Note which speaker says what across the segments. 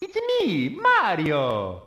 Speaker 1: It's me, Mario!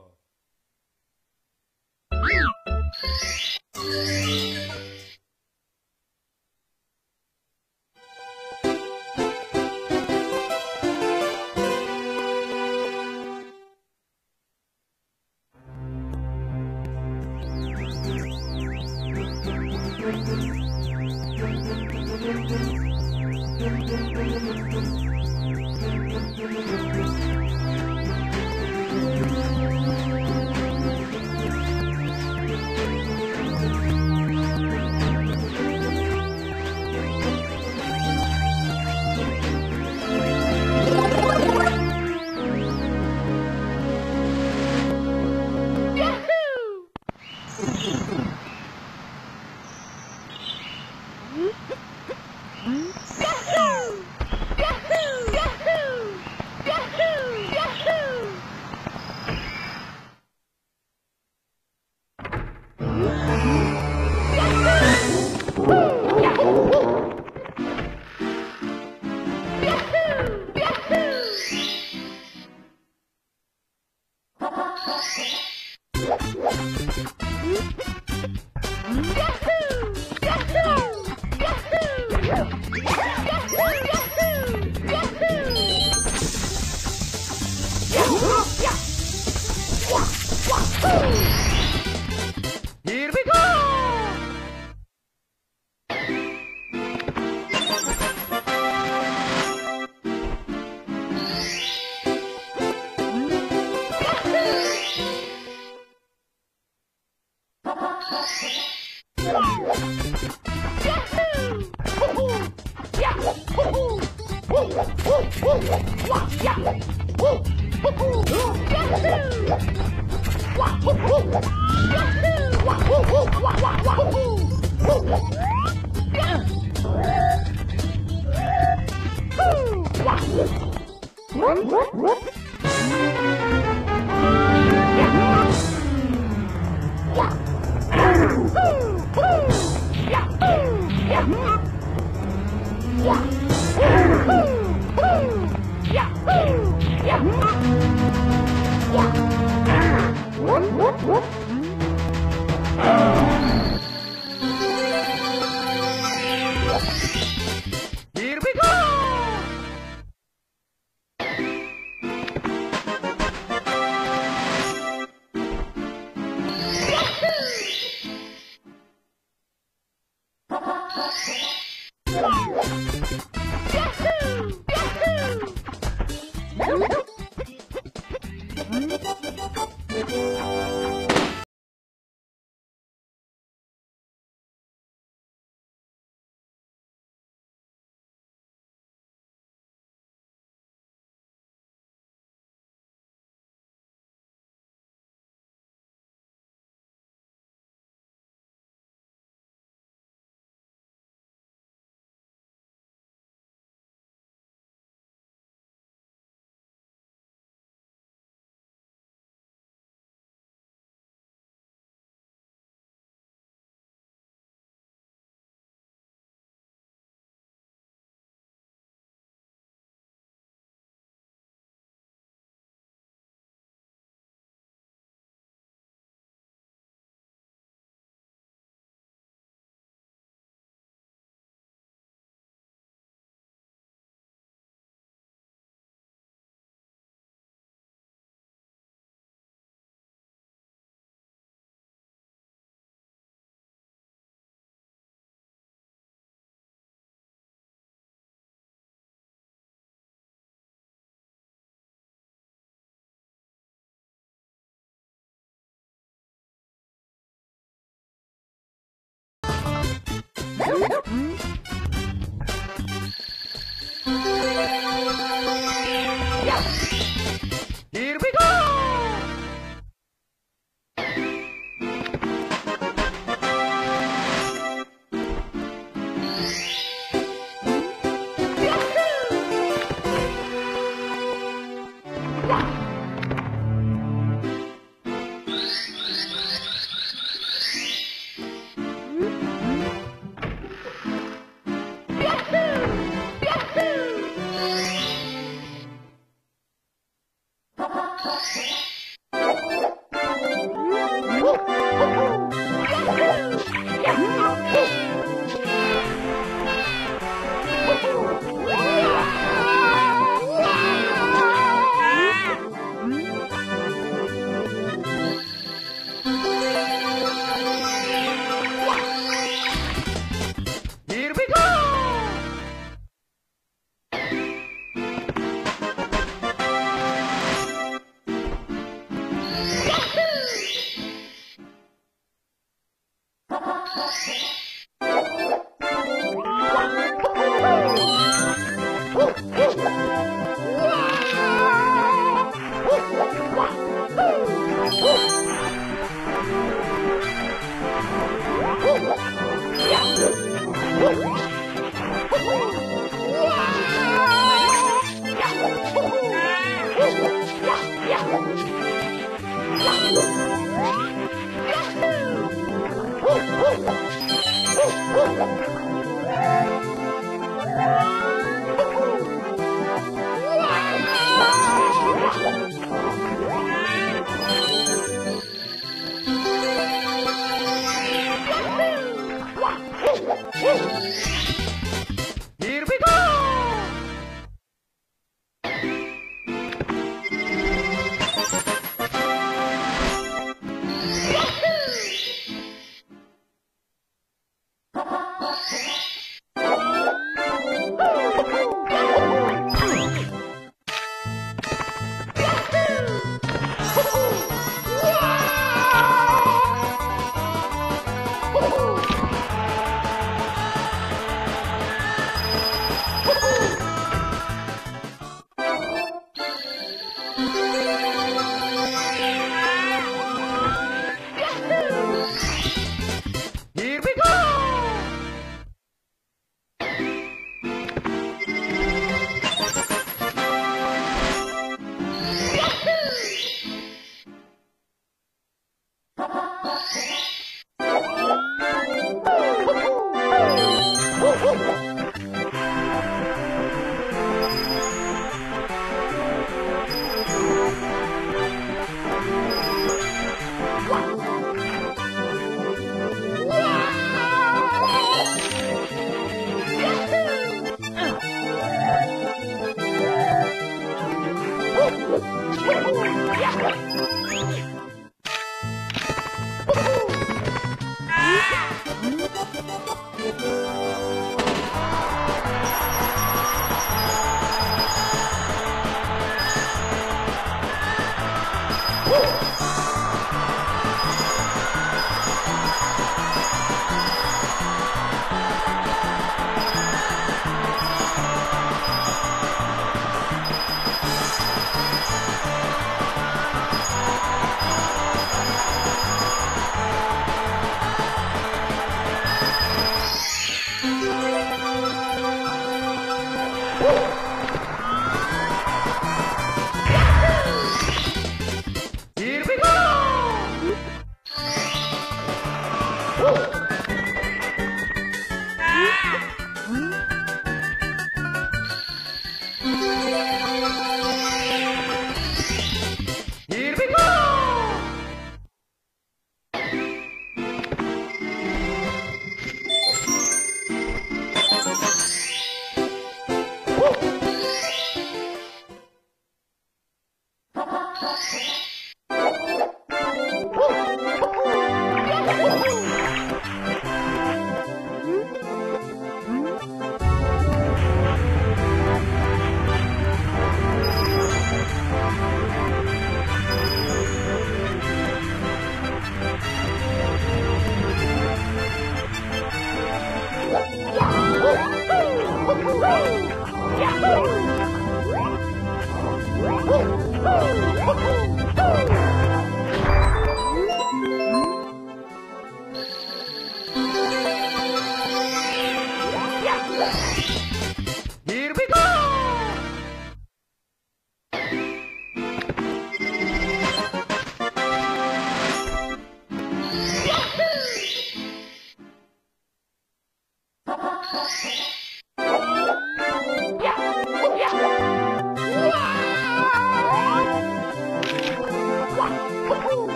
Speaker 1: Here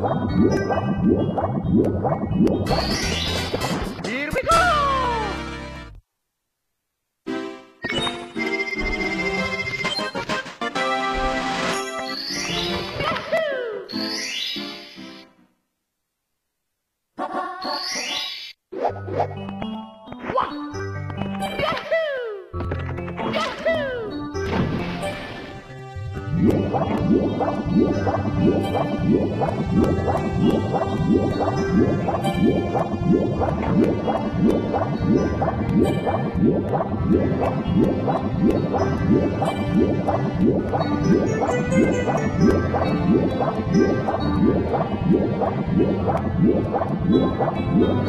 Speaker 1: Thank you. Yeah.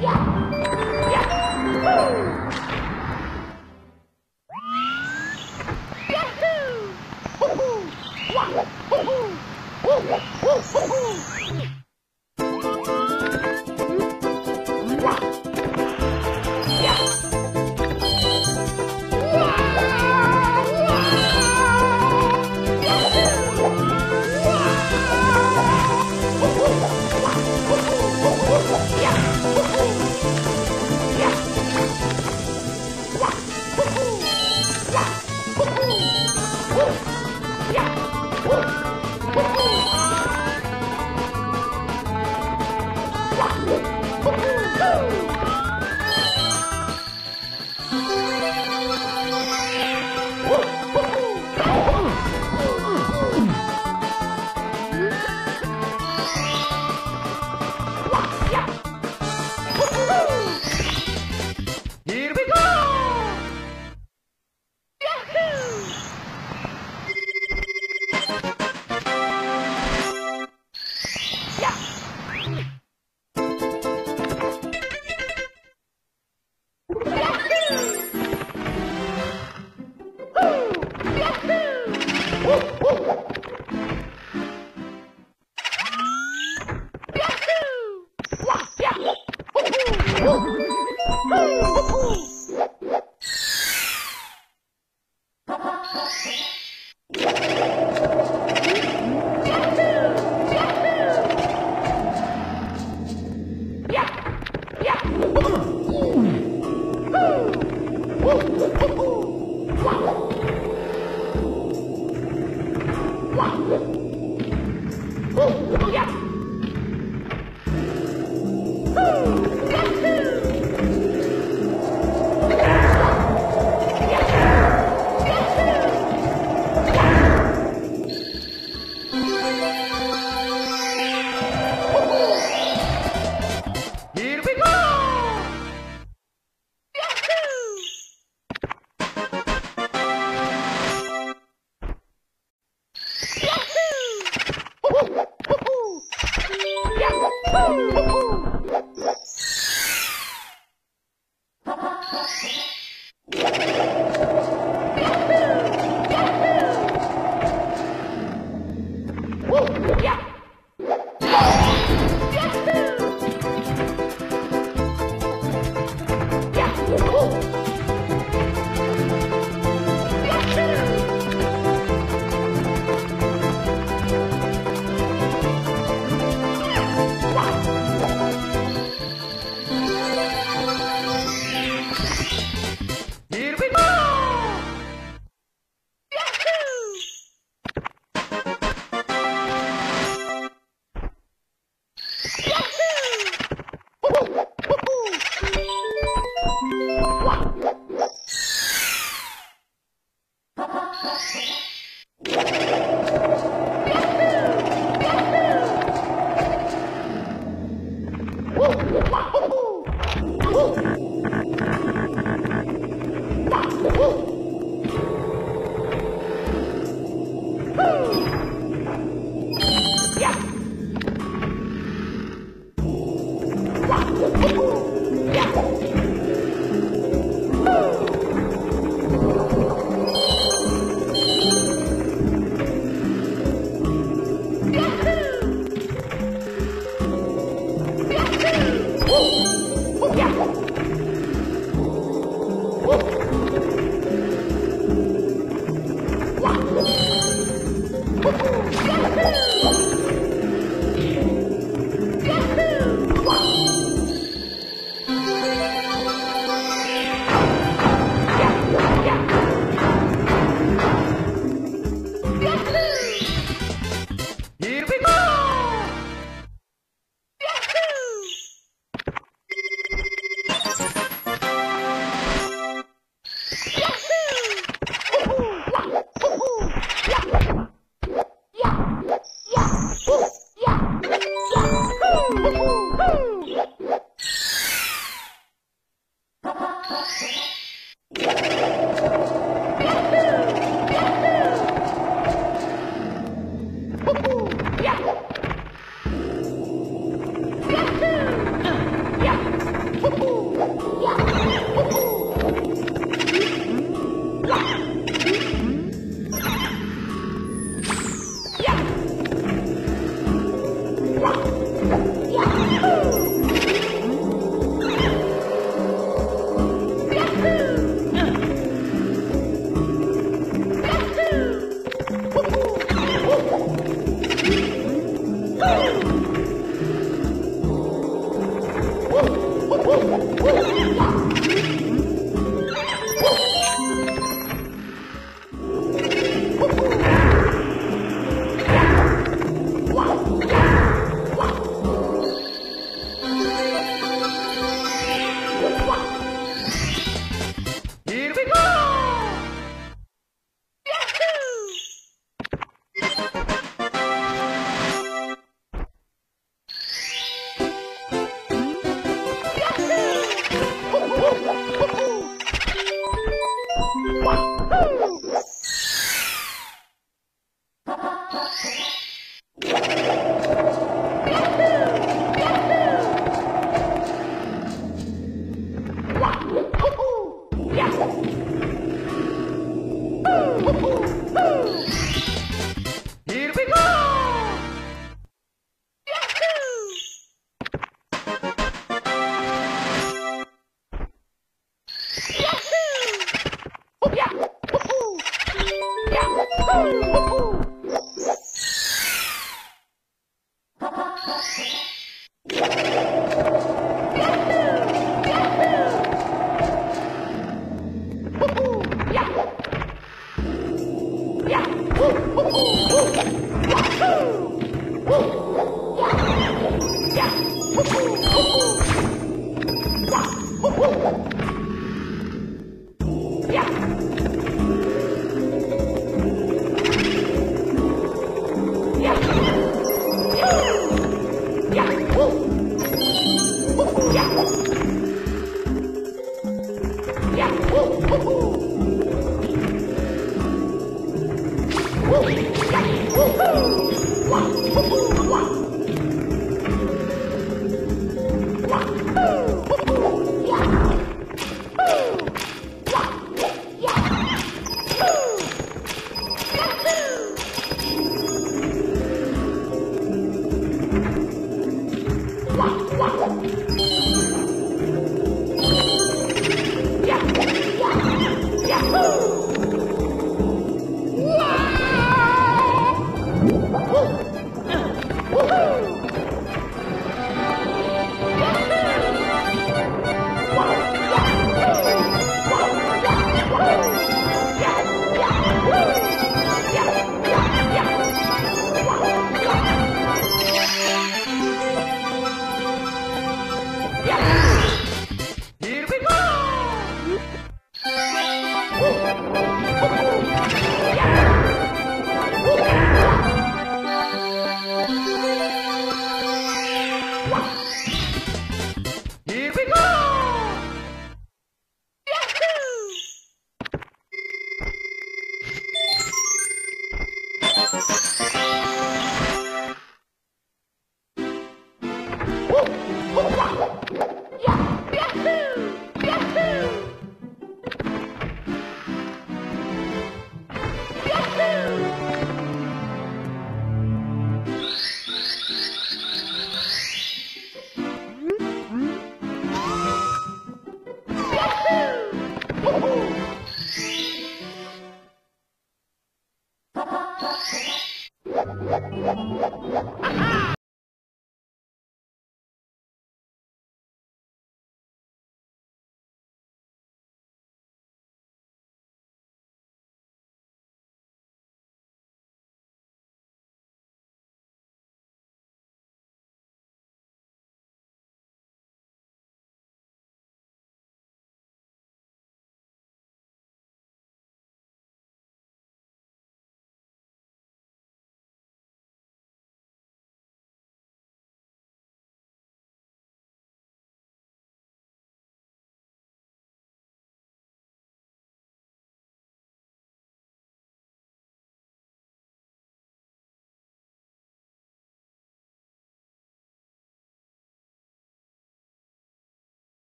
Speaker 1: Yeah.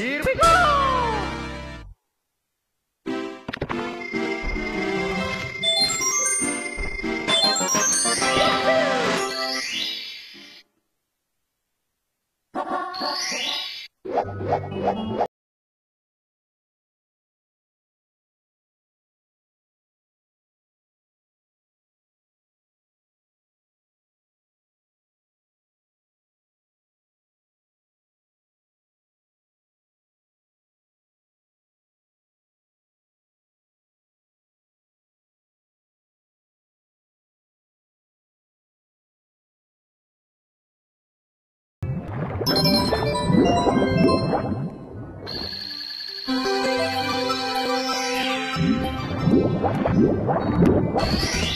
Speaker 1: Here we go! you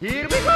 Speaker 1: Here we go!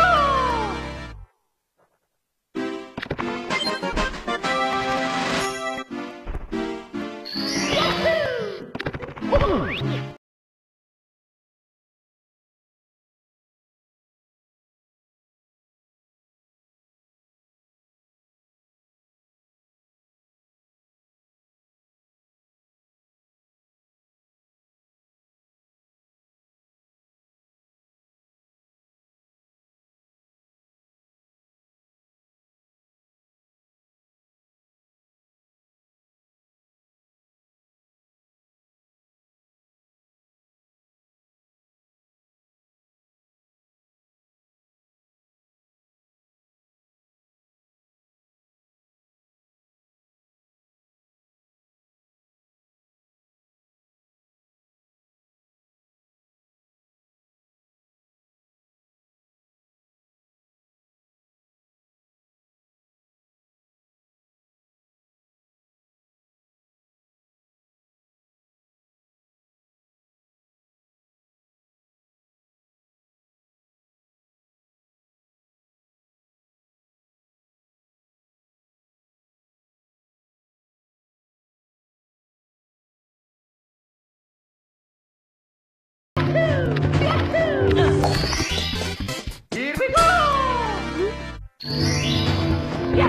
Speaker 1: 呀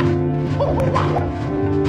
Speaker 1: 臭猴子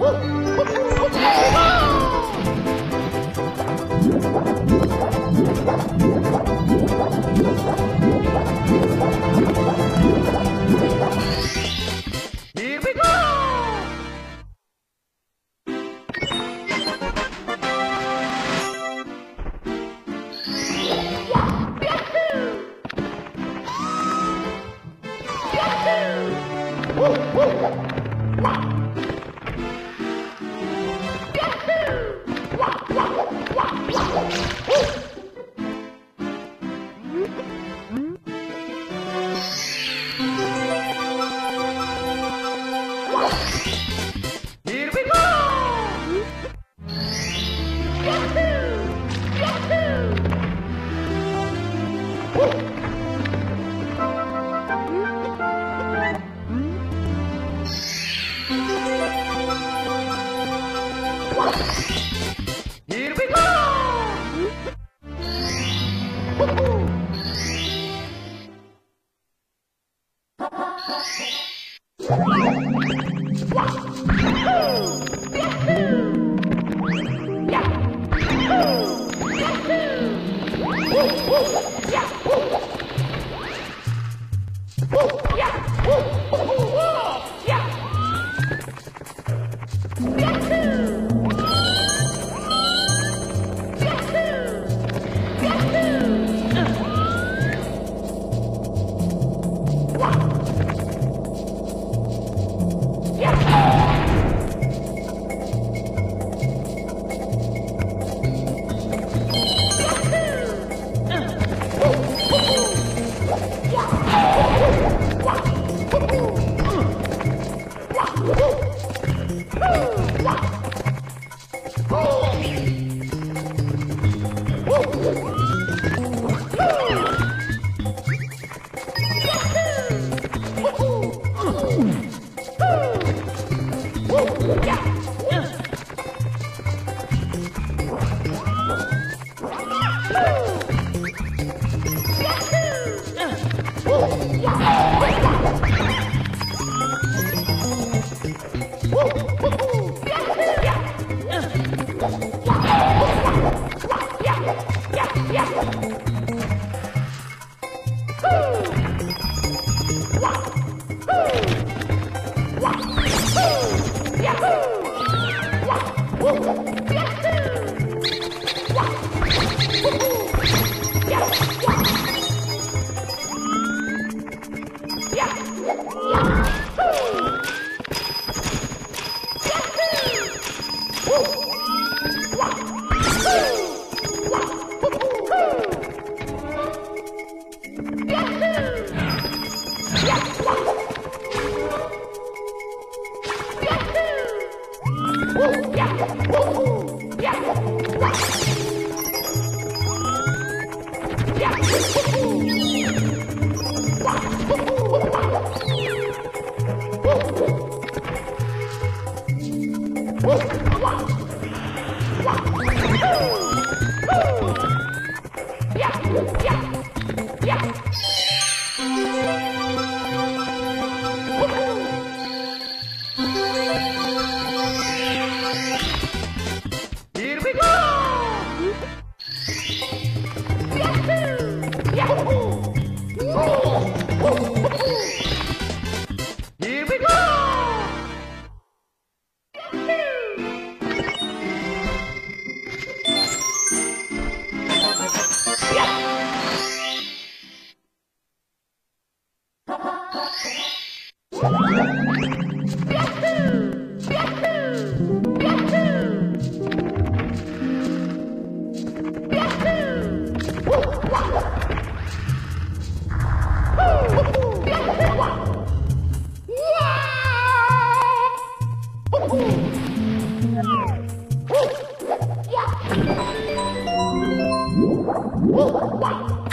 Speaker 1: Woo! えっ? Here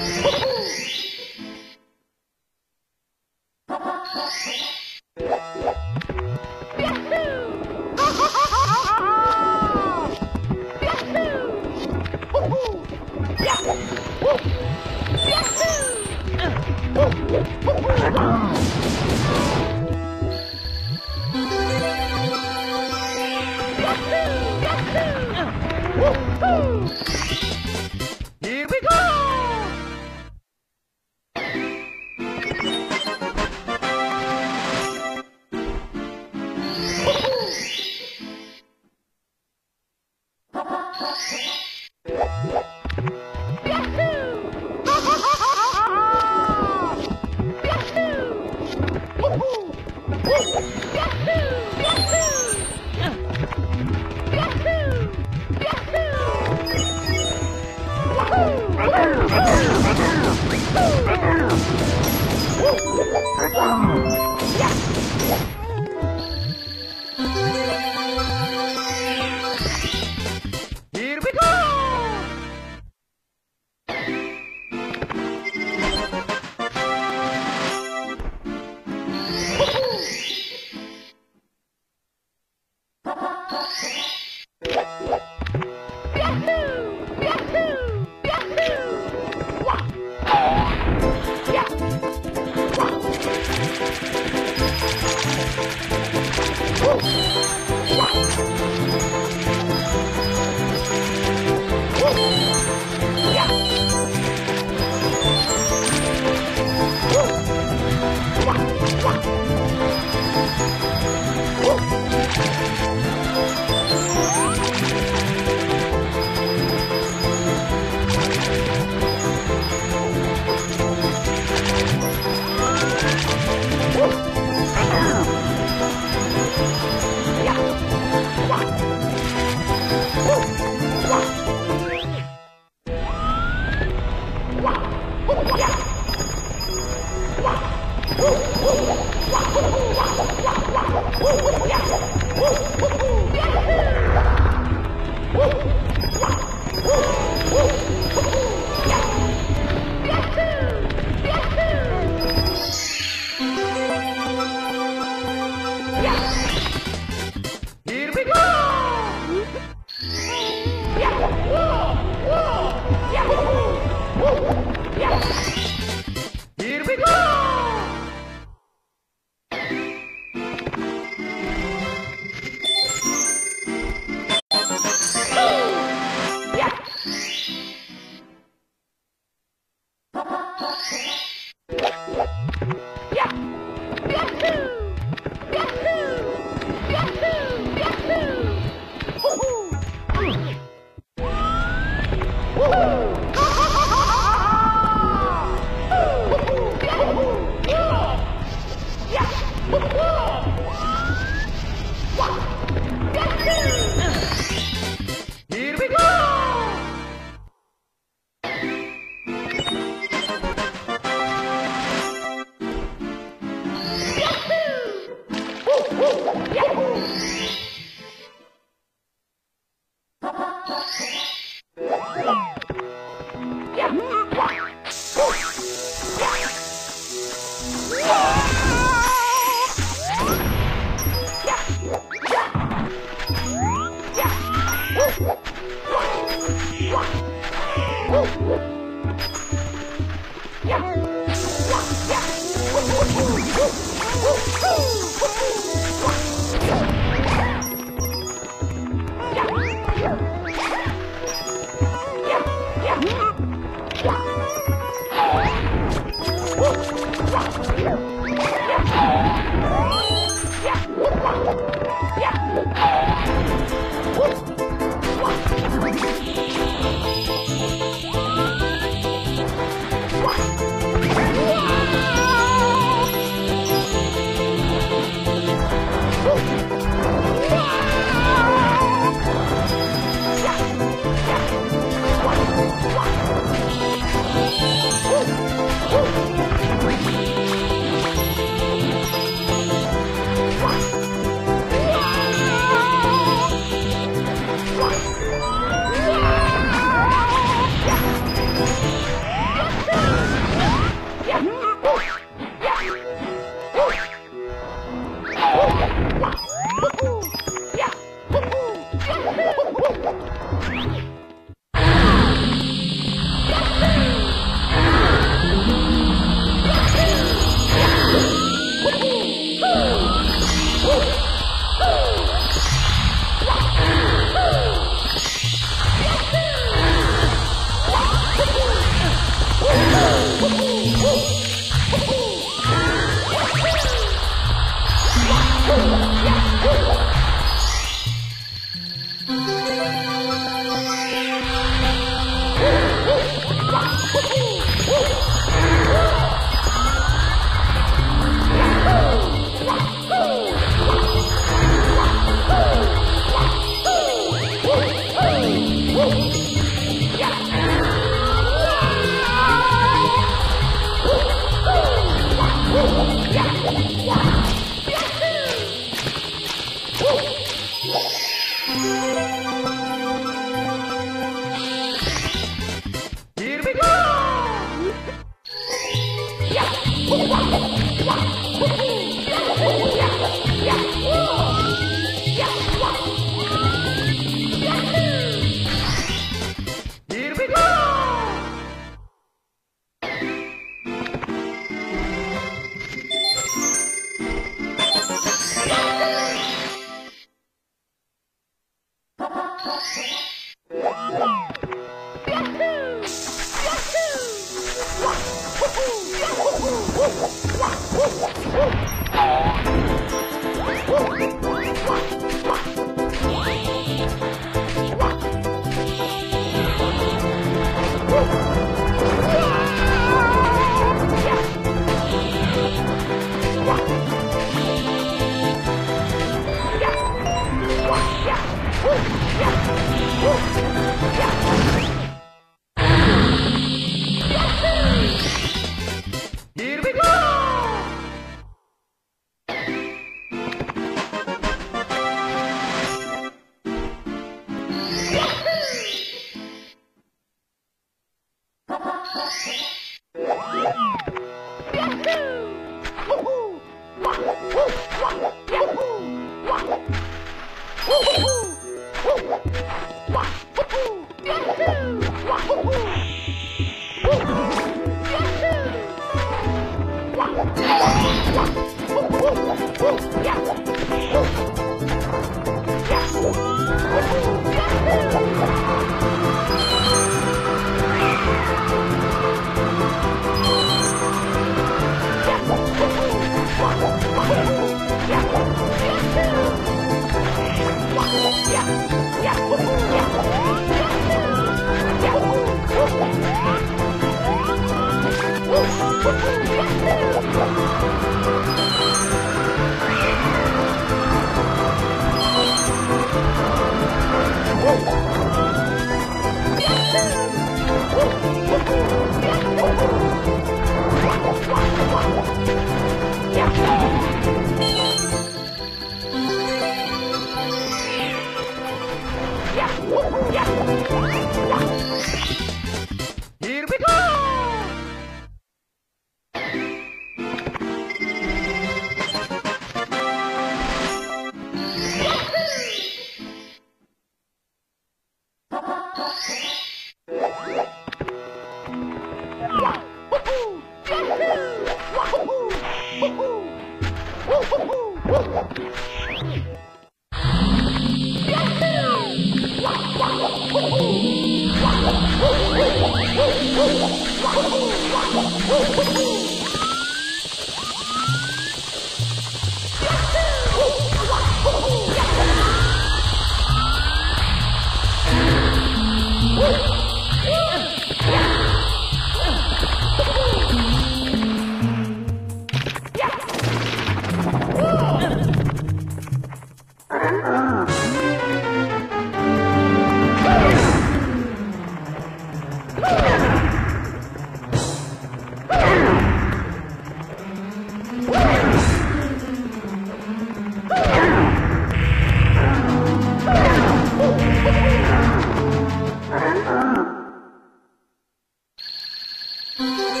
Speaker 1: Música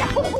Speaker 1: Here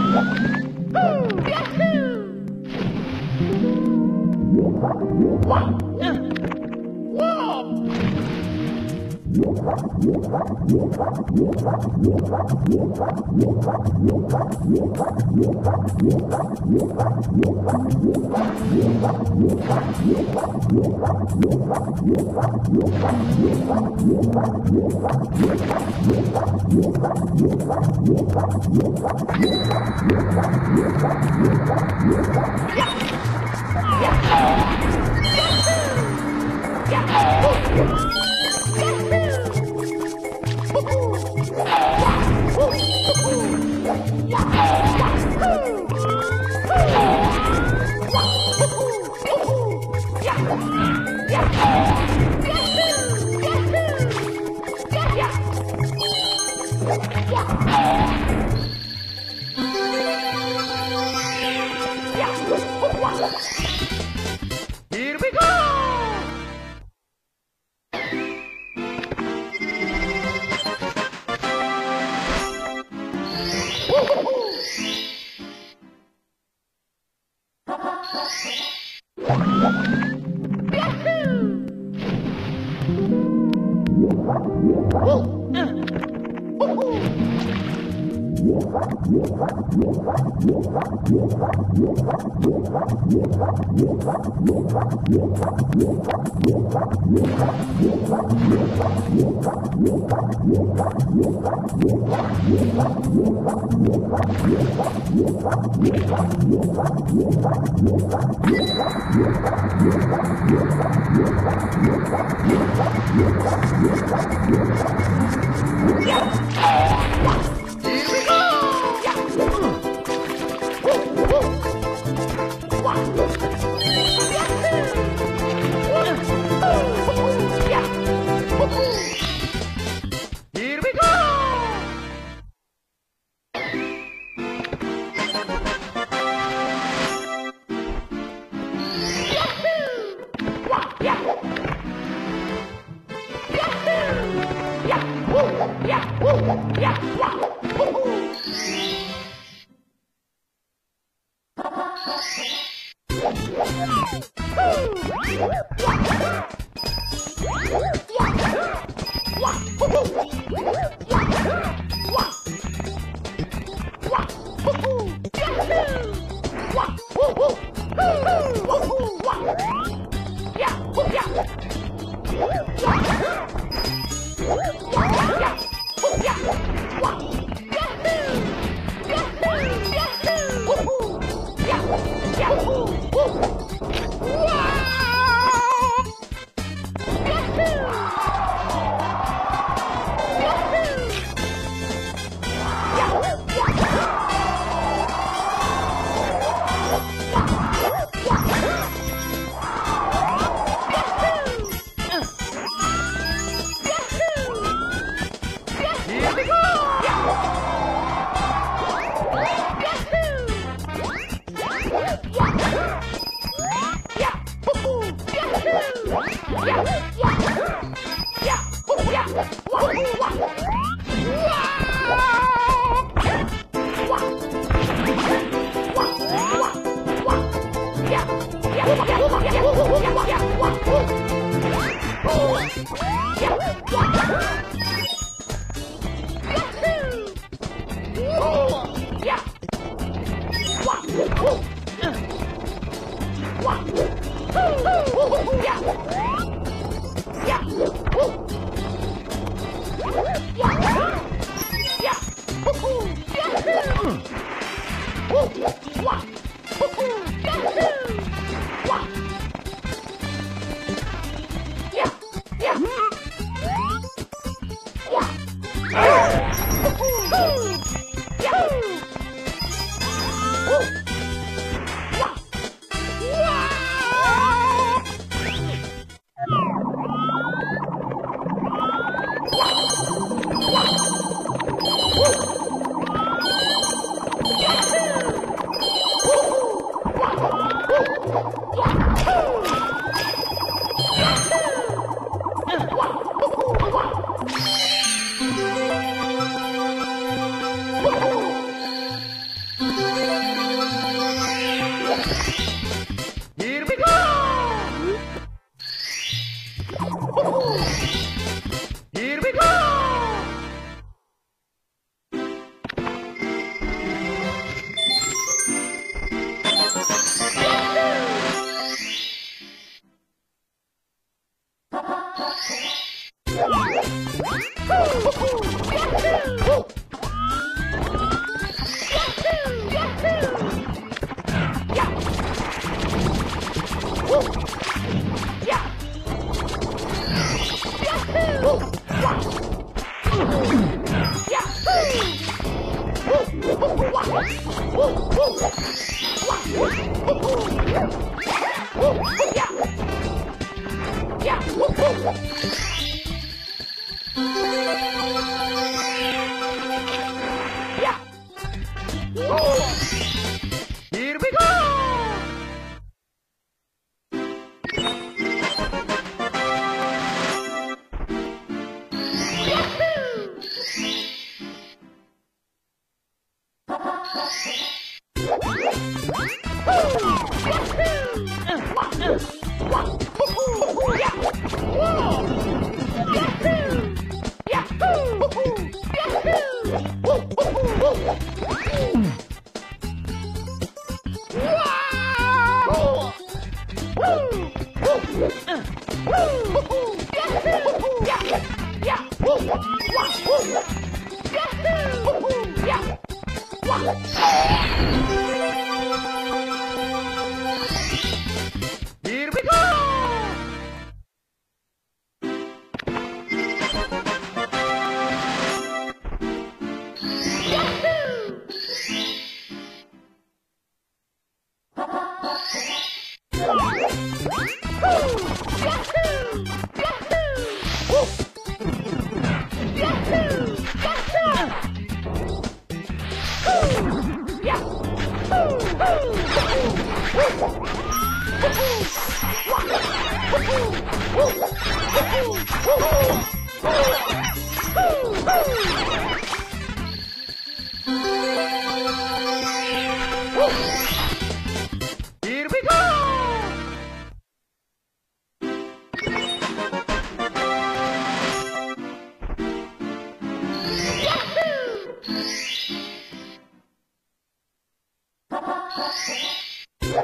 Speaker 1: Yahoo! Here Here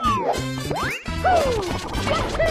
Speaker 1: Yeah.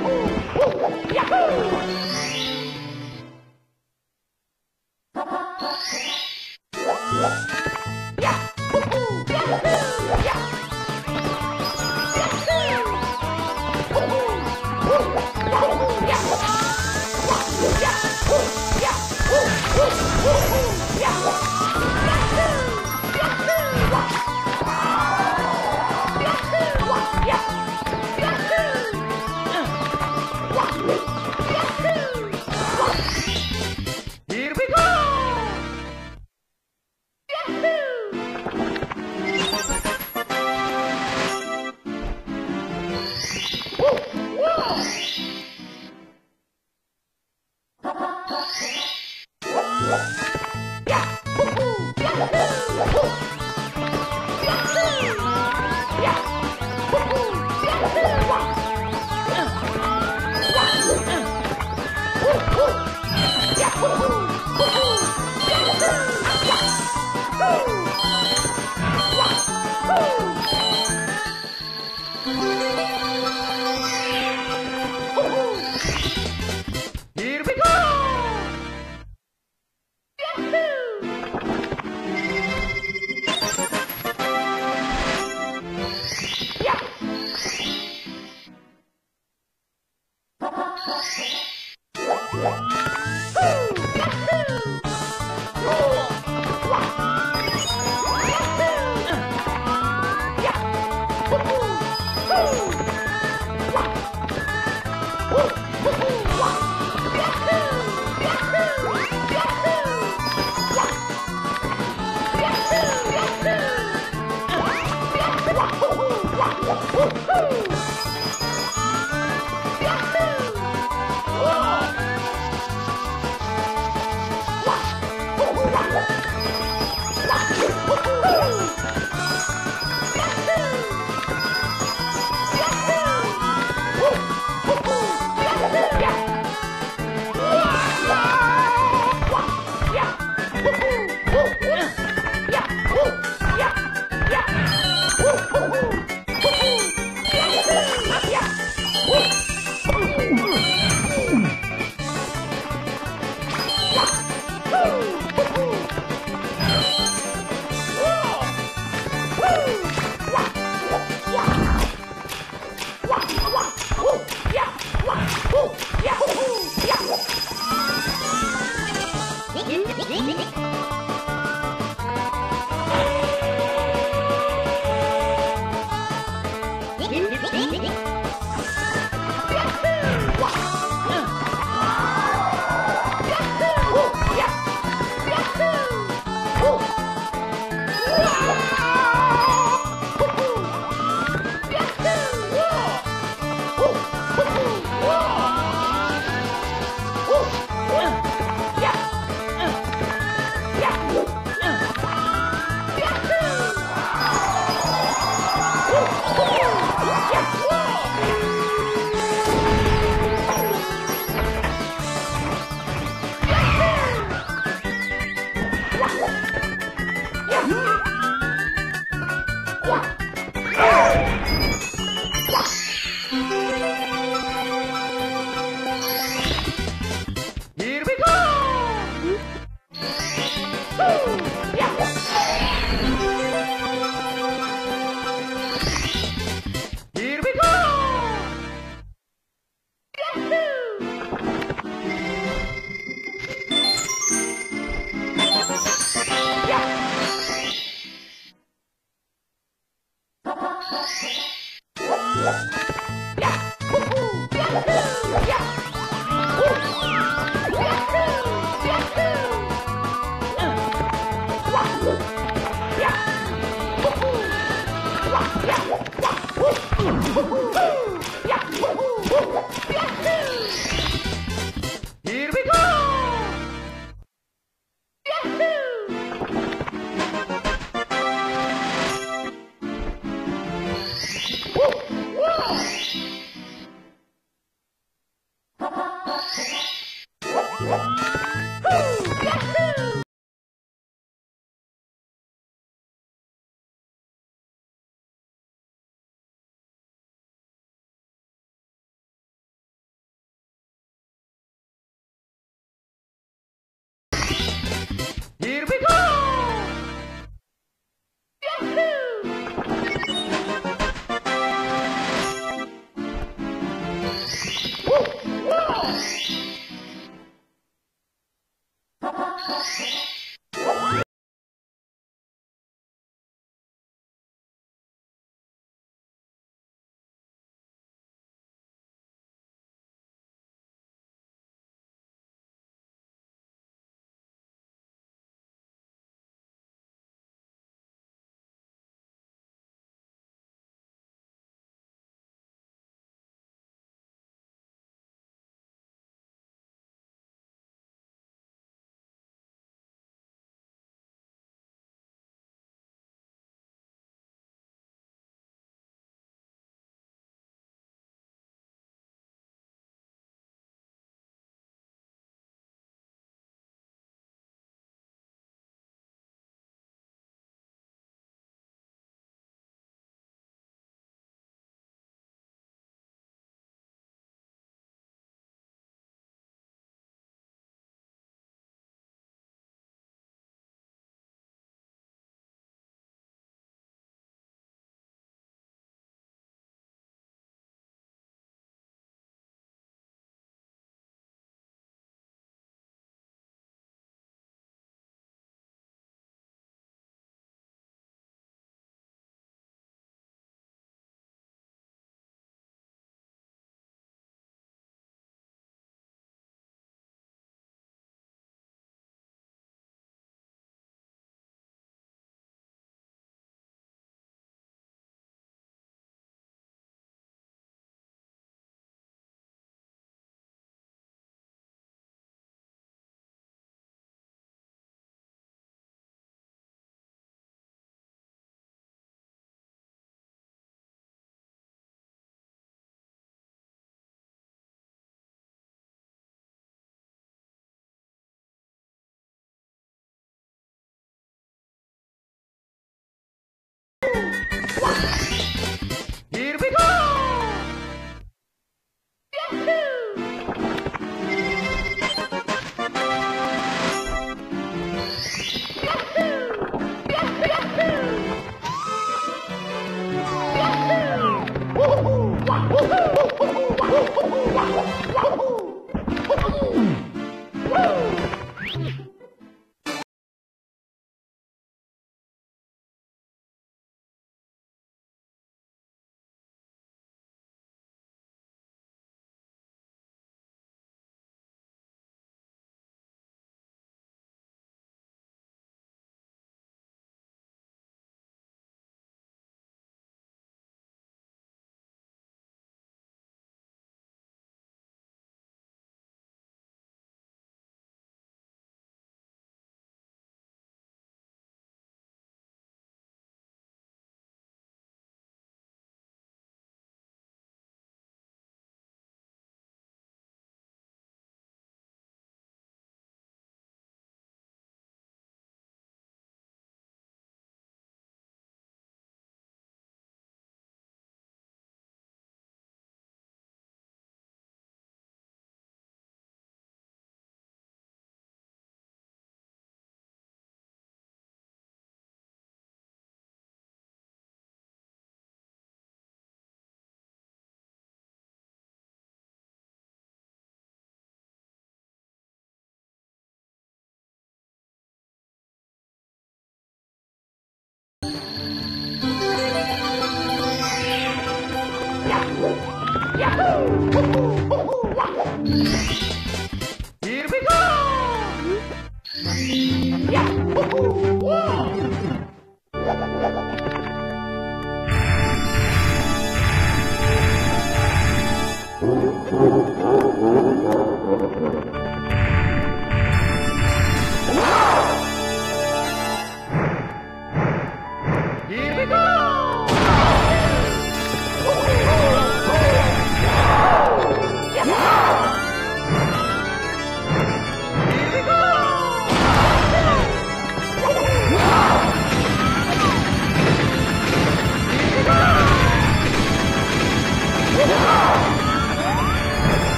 Speaker 1: Here Here we go!